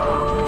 Oh.